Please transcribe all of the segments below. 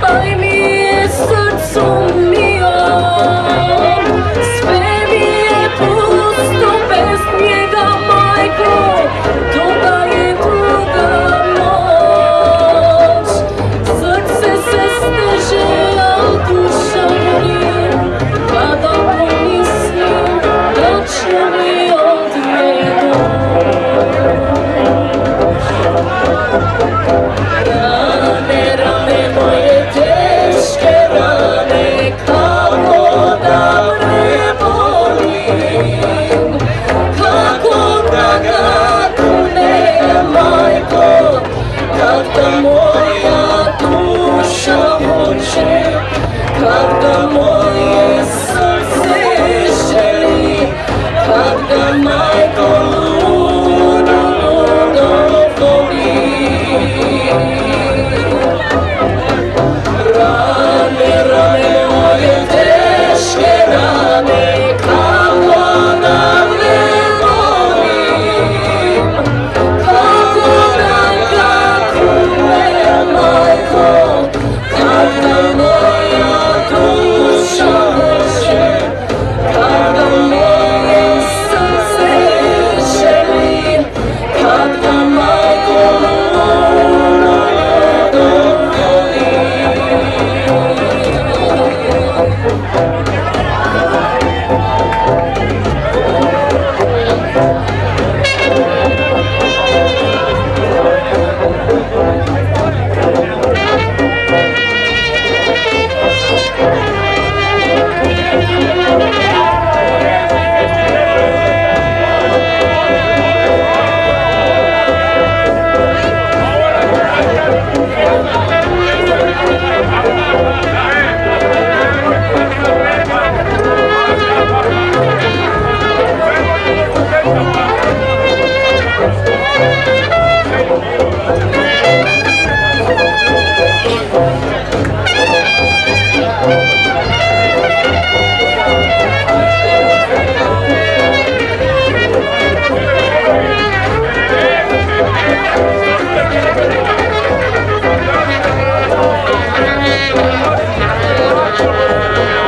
Ai, me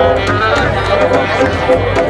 Rane,